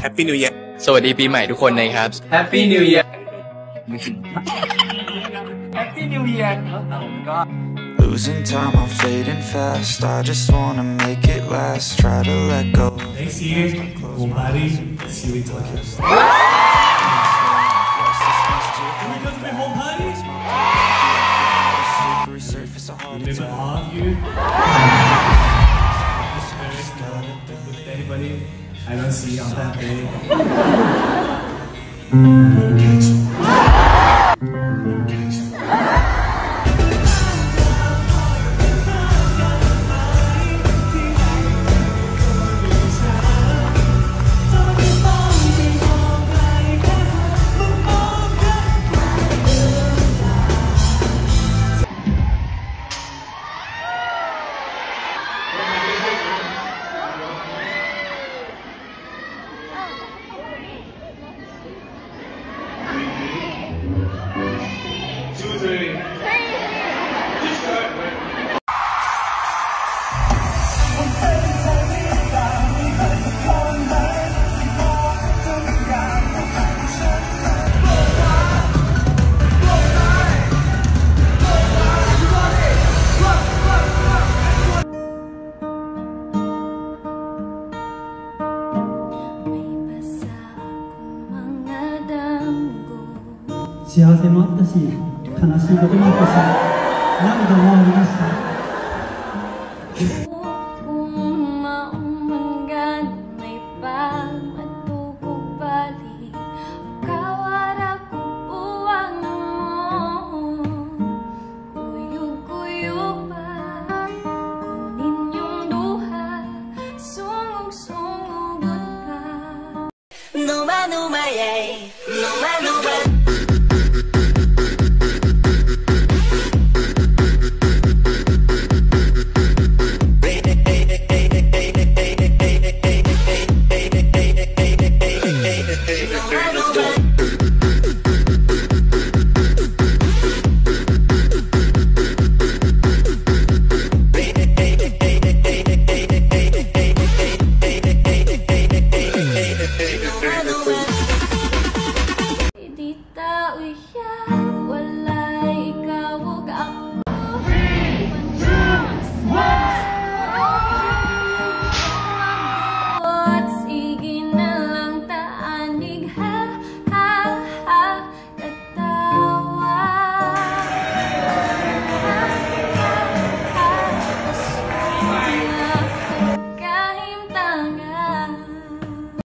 แฮปปี้นิว e ย r สวัสดีปีใหม่ทุกคนนะครับ Happy New Year Losing time, I'm fading fast. I just wanna make it last. Try to let go. Next year, we'll party. See you in A Remember all of you? I don't see on that day. 幸せもあったし悲しいこともあったし涙もありましたのま Hey,